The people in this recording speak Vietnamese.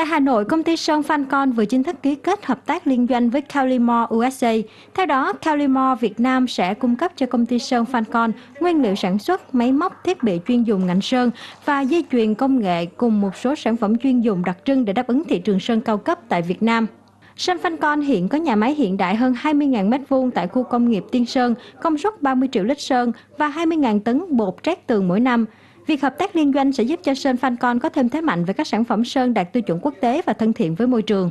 Tại Hà Nội, công ty Sơn Fancon vừa chính thức ký kết hợp tác liên doanh với Calimore USA. Theo đó, Calimore Việt Nam sẽ cung cấp cho công ty Sơn Fancon nguyên liệu sản xuất, máy móc, thiết bị chuyên dùng ngành sơn và dây chuyền công nghệ cùng một số sản phẩm chuyên dùng đặc trưng để đáp ứng thị trường sơn cao cấp tại Việt Nam. Sơn Fancon hiện có nhà máy hiện đại hơn 20.000 m2 tại khu công nghiệp Tiên Sơn, công suất 30 triệu lít sơn và 20.000 tấn bột trét tường mỗi năm. Việc hợp tác liên doanh sẽ giúp cho Sơn Fancon có thêm thế mạnh về các sản phẩm sơn đạt tiêu chuẩn quốc tế và thân thiện với môi trường.